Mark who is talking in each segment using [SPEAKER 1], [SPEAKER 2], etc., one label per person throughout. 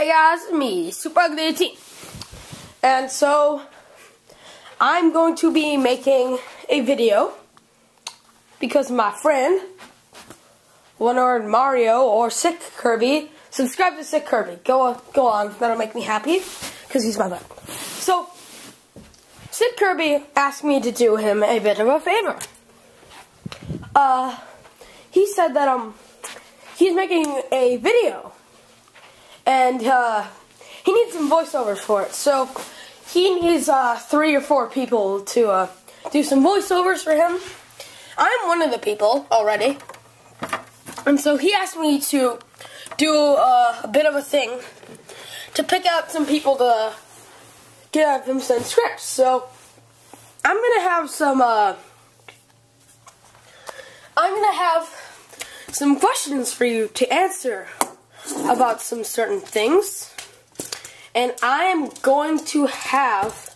[SPEAKER 1] Hey guys, me, Super Ugly 18. And so, I'm going to be making a video because my friend, Leonard Mario or Sick Kirby, subscribe to Sick Kirby. Go, on, go on, that'll make me happy because he's my friend. So, Sick Kirby asked me to do him a bit of a favor. Uh, he said that um, he's making a video and uh, he needs some voiceovers for it. So he needs uh, three or four people to uh, do some voiceovers for him. I'm one of the people already, and so he asked me to do uh, a bit of a thing to pick out some people to give him some scripts. So I'm gonna have some. Uh, I'm gonna have some questions for you to answer about some certain things. And I am going to have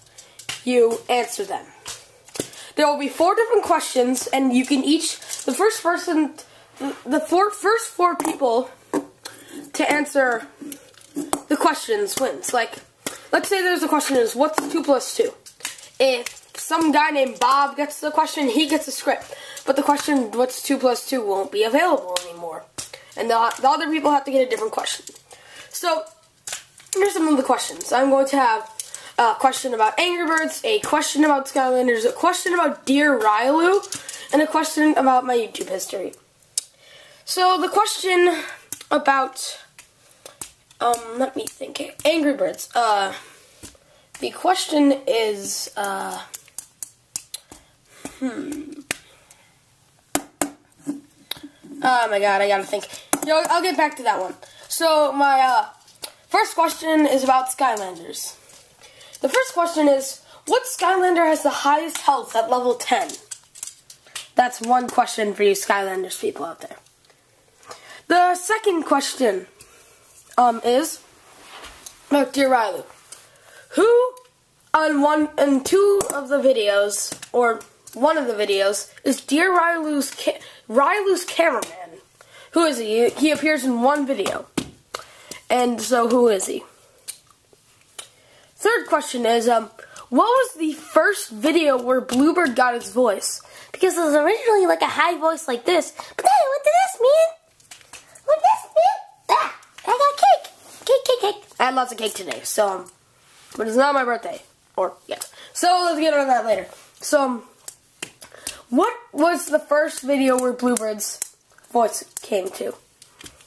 [SPEAKER 1] you answer them. There will be four different questions, and you can each, the first person, the four, first four people to answer the questions wins. Like, let's say there's a question is, what's 2 plus 2? If some guy named Bob gets the question, he gets a script. But the question, what's 2 plus 2, won't be available anymore and the, the other people have to get a different question. So, here's some of the questions. I'm going to have a question about Angry Birds, a question about Skylanders, a question about Dear Rylu, and a question about my YouTube history. So, the question about, um, let me think, Angry Birds, uh, the question is, uh, hmm. Oh my god, I gotta think. Yo, I'll get back to that one. So my uh, first question is about Skylanders. The first question is, what Skylander has the highest health at level 10? That's one question for you Skylanders people out there. The second question um, is Dear Rylu. Who on one and two of the videos, or one of the videos, is Dear Rylu's ca Rylu's cameraman? Who is he? He appears in one video. And so, who is he? Third question is, um, what was the first video where Bluebird got his voice? Because it was originally like a high voice like this. But hey, what did this mean? What did this mean? Ah, I got cake. Cake, cake, cake. I had lots of cake today, so, um, but it's not my birthday. Or, yeah. So, let's get on that later. So, um, what was the first video where Bluebirds voice came to.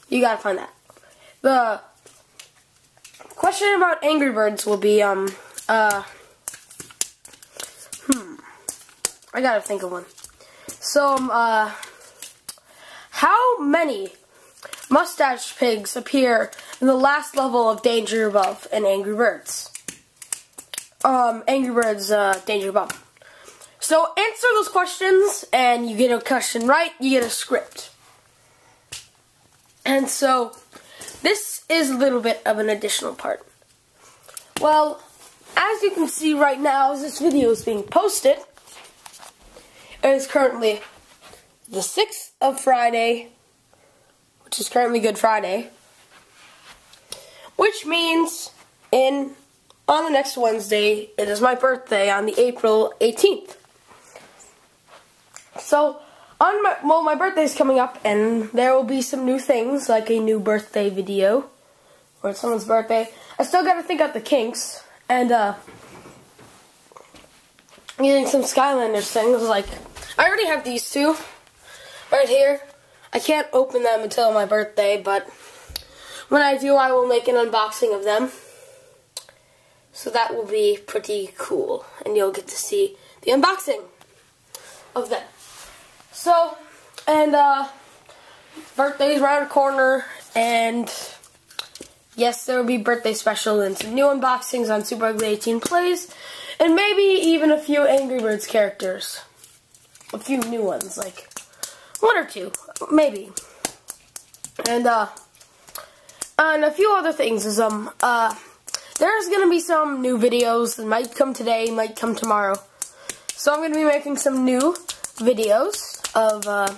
[SPEAKER 1] You gotta find that. The question about Angry Birds will be, um, uh, hmm, I gotta think of one. So, um, uh, how many mustache pigs appear in the last level of Danger Above in Angry Birds? Um, Angry Birds, uh, Danger Above. So answer those questions, and you get a question right, you get a script. And so, this is a little bit of an additional part. Well, as you can see right now, as this video is being posted, it is currently the 6th of Friday, which is currently Good Friday, which means in on the next Wednesday, it is my birthday on the April 18th. So, on my, well, my birthday's coming up, and there will be some new things, like a new birthday video, or it's someone's birthday. I still gotta think out the kinks, and, uh, getting some Skylanders things, like, I already have these two, right here. I can't open them until my birthday, but when I do, I will make an unboxing of them. So that will be pretty cool, and you'll get to see the unboxing of them. So, and uh, birthday's around the corner, and yes, there will be birthday special and some new unboxings on Super Ugly 18 Plays, and maybe even a few Angry Birds characters. A few new ones, like one or two, maybe. And, uh, and a few other things is, um, uh, there's gonna be some new videos that might come today, might come tomorrow. So I'm gonna be making some new videos of, uh,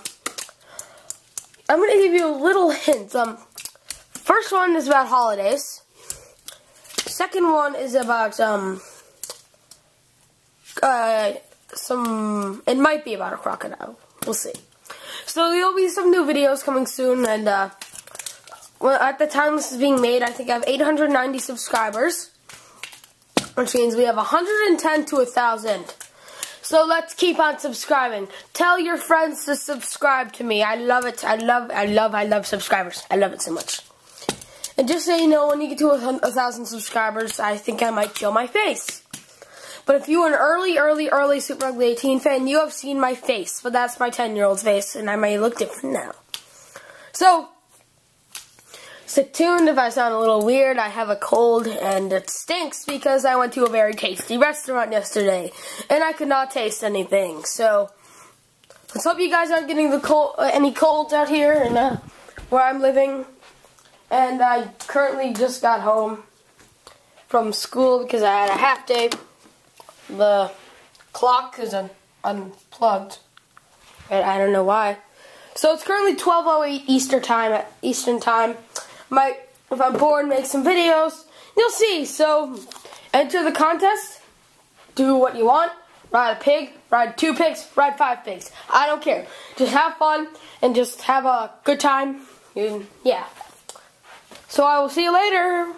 [SPEAKER 1] I'm going to give you a little hint. Um, first one is about holidays. second one is about um uh some it might be about a crocodile. We'll see. So there'll be some new videos coming soon and uh well, at the time this is being made, I think I have 890 subscribers, which means we have 110 to 1,000. So let's keep on subscribing. Tell your friends to subscribe to me. I love it. I love, I love, I love subscribers. I love it so much. And just so you know, when you get to a, a thousand subscribers, I think I might show my face. But if you're an early, early, early Super Ugly 18 fan, you have seen my face. But that's my 10-year-old's face, and I may look different now. So, Stay tuned if I sound a little weird. I have a cold and it stinks because I went to a very tasty restaurant yesterday and I could not taste anything. So let's hope you guys aren't getting the cold, uh, any colds out here and uh, where I'm living. And I currently just got home from school because I had a half day. The clock is un unplugged. And I don't know why. So it's currently 12:08 Eastern time Eastern time might, if I'm bored, make some videos. You'll see. So, enter the contest. Do what you want. Ride a pig, ride two pigs, ride five pigs. I don't care. Just have fun and just have a good time. And, yeah. So I will see you later.